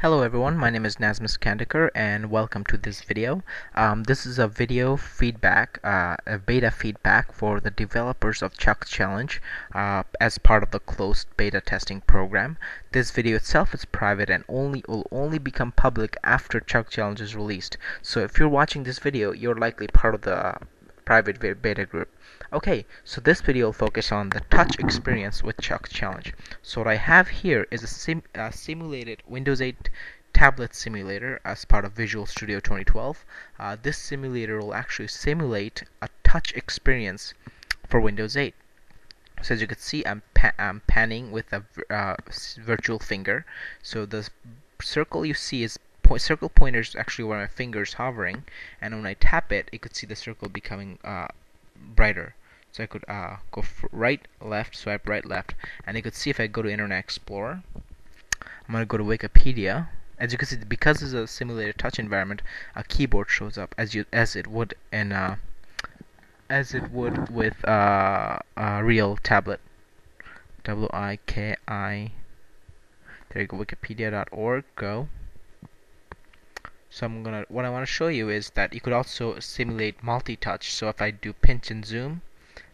Hello everyone, my name is Nazmus Kandikar and welcome to this video. Um, this is a video feedback, uh, a beta feedback for the developers of Chuck Challenge uh, as part of the closed beta testing program. This video itself is private and only will only become public after Chuck Challenge is released. So if you're watching this video, you're likely part of the private beta group. Okay, so this video will focus on the touch experience with Chuck Challenge. So what I have here is a, sim simulated Windows 8 tablet simulator as part of Visual Studio 2012. Uh, this simulator will actually simulate a touch experience for Windows 8. So as you can see, I'm, pa I'm panning with a uh, virtual finger. So the circle you see is circle pointer is actually where my finger is hovering, and when I tap it, you could see the circle becoming uh, brighter. So I could uh, go right, left, swipe right, left, and you could see if I go to Internet Explorer, I'm going to go to Wikipedia. As you can see, because it's a simulated touch environment, a keyboard shows up as you as it would in uh, as it would with uh, a real tablet. W I K I. There you go. Wikipedia.org. Go. So I'm gonna what I want to show you is that you could also simulate multi-touch. So if I do pinch and zoom,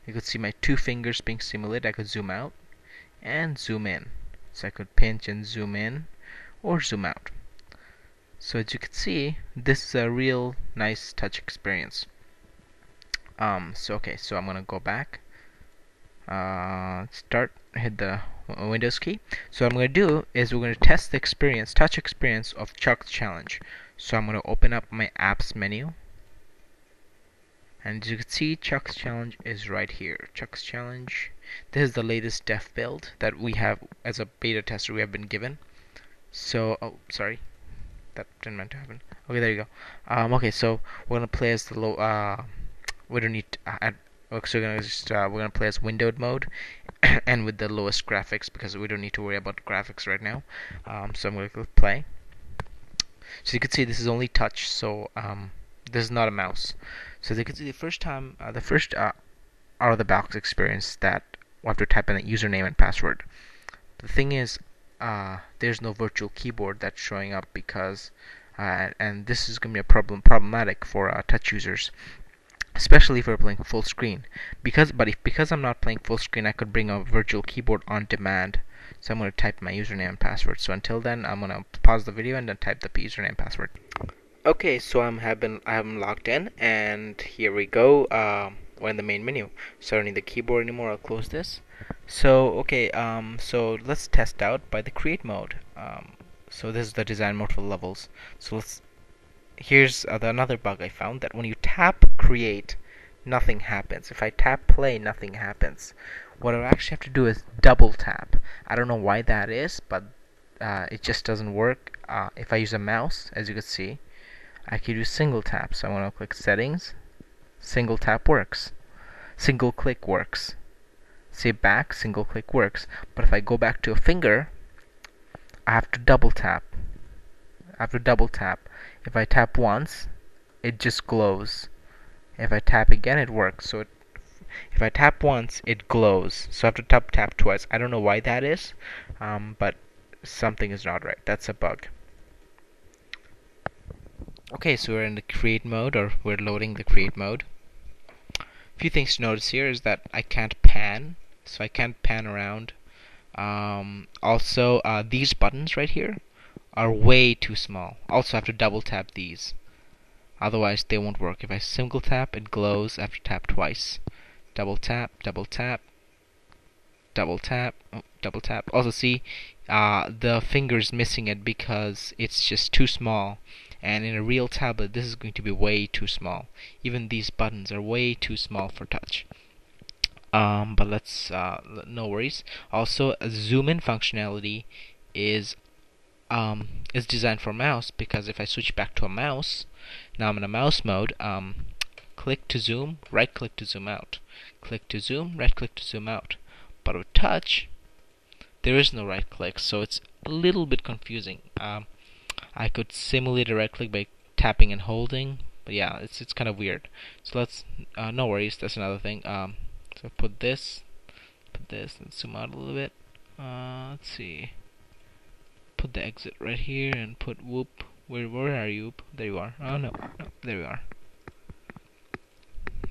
you could see my two fingers being simulated. I could zoom out and zoom in. So I could pinch and zoom in or zoom out. So as you can see, this is a real nice touch experience. Um, so okay, so I'm gonna go back. Uh, start, hit the Windows key. So what I'm gonna do is we're gonna test the experience, touch experience of Chuck Challenge. So I'm going to open up my apps menu. And as you can see, Chuck's Challenge is right here. Chuck's Challenge. This is the latest dev build that we have as a beta tester we have been given. So, oh, sorry. That didn't meant to happen. Okay, there you go. Um, okay, so we're gonna play as the low. Uh, we don't need. To add, so we're gonna just uh, we're gonna play as windowed mode, and with the lowest graphics because we don't need to worry about graphics right now. Um, so I'm gonna click play. So you can see this is only touch, so um, this is not a mouse. So you can see the first time, uh, the first uh, out of the box experience that we'll have to type in the username and password. The thing is, uh, there's no virtual keyboard that's showing up because, uh, and this is going to be a problem problematic for uh, touch users especially if we're playing full screen because but if because I'm not playing full screen I could bring a virtual keyboard on demand so I'm going to type my username and password. So until then, I'm going to pause the video and then type the username and password. Okay, so I'm have been I'm logged in, and here we go. Um, we're in the main menu. So I don't need the keyboard anymore. I'll close this. So okay, um, so let's test out by the create mode. Um, so this is the design mode for levels. So let's. Here's uh, the, another bug I found that when you tap create, nothing happens. If I tap play, nothing happens what I actually have to do is double tap. I don't know why that is, but uh, it just doesn't work. Uh, if I use a mouse, as you can see, I can do single tap. So I want to click settings. Single tap works. Single click works. Say back, single click works. But if I go back to a finger, I have to double tap. I have to double tap. If I tap once, it just glows. If I tap again, it works. So it if I tap once, it glows. So I have to tap tap twice. I don't know why that is, um, but something is not right. That's a bug. Okay, so we're in the create mode, or we're loading the create mode. A few things to notice here is that I can't pan, so I can't pan around. Um, also, uh, these buttons right here are way too small. Also, I have to double tap these. Otherwise, they won't work. If I single tap, it glows. after tap twice double tap, double tap, double tap, oh, double tap. Also see, uh, the finger's missing it because it's just too small. And in a real tablet, this is going to be way too small. Even these buttons are way too small for touch. Um, but let's, uh, no worries. Also, a zoom in functionality is um, is designed for mouse because if I switch back to a mouse, now I'm in a mouse mode, um, click to zoom, right click to zoom out. Click to zoom, right click to zoom out. But with touch, there is no right click, so it's a little bit confusing. Um, I could simulate a right click by tapping and holding, but yeah, it's it's kind of weird. So let's, uh, no worries, that's another thing. Um, so put this, put this, and zoom out a little bit. Uh, let's see. Put the exit right here and put whoop. Where where are you? There you are. Oh no, no, there we are.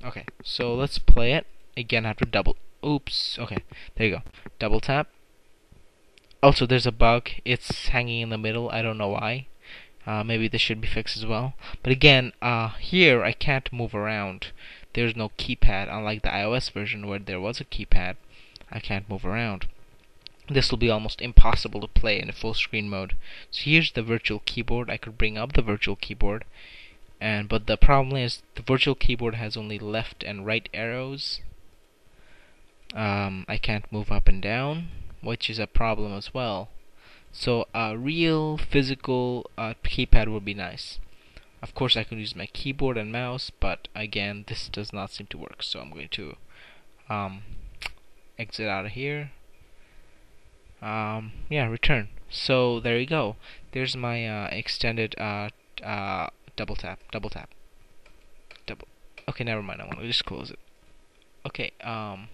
Okay, so let's play it. Again, to double. Oops. Okay, there you go. Double tap. Also, there's a bug. It's hanging in the middle. I don't know why. Uh, maybe this should be fixed as well. But again, uh, here I can't move around. There's no keypad, unlike the iOS version where there was a keypad. I can't move around. This will be almost impossible to play in a full screen mode. So here's the virtual keyboard. I could bring up the virtual keyboard, and but the problem is the virtual keyboard has only left and right arrows. Um, I can't move up and down, which is a problem as well. So a real physical uh, keypad would be nice. Of course, I can use my keyboard and mouse, but again, this does not seem to work. So I'm going to um, exit out of here. Um, yeah, return. So there you go. There's my uh, extended uh, uh, double tap, double tap, double. Okay, never mind. I want to just close it. Okay. Um.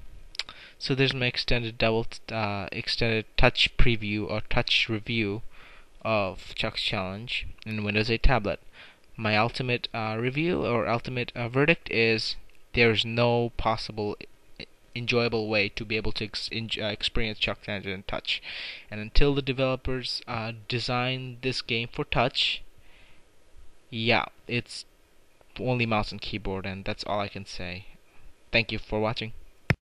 So there's my extended double uh, extended touch preview or touch review of Chuck's challenge in Windows 8 tablet. My ultimate uh, review or ultimate uh, verdict is there's no possible enjoyable way to be able to ex uh, experience Chuck in touch. And until the developers uh, design this game for touch, yeah, it's only mouse and keyboard, and that's all I can say. Thank you for watching.